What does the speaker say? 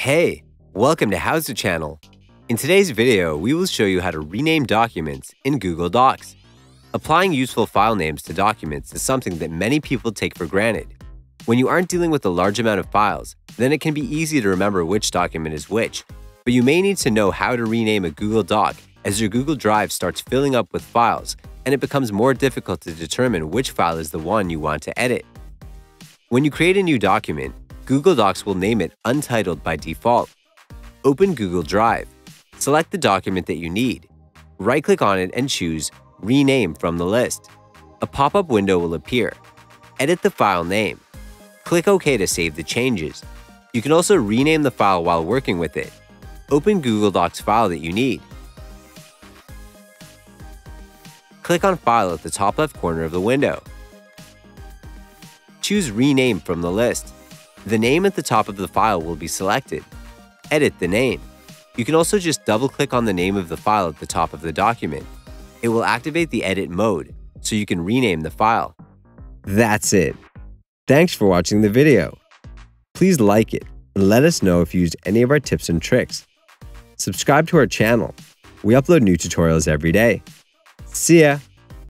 Hey, welcome to HOWZA Channel. In today's video, we will show you how to rename documents in Google Docs. Applying useful file names to documents is something that many people take for granted. When you aren't dealing with a large amount of files, then it can be easy to remember which document is which. But you may need to know how to rename a Google Doc as your Google Drive starts filling up with files and it becomes more difficult to determine which file is the one you want to edit. When you create a new document, Google Docs will name it Untitled by default. Open Google Drive. Select the document that you need. Right-click on it and choose Rename from the list. A pop-up window will appear. Edit the file name. Click OK to save the changes. You can also rename the file while working with it. Open Google Docs file that you need. Click on File at the top left corner of the window. Choose Rename from the list. The name at the top of the file will be selected. Edit the name. You can also just double-click on the name of the file at the top of the document. It will activate the edit mode, so you can rename the file. That's it. Thanks for watching the video. Please like it and let us know if you used any of our tips and tricks. Subscribe to our channel. We upload new tutorials every day. See ya!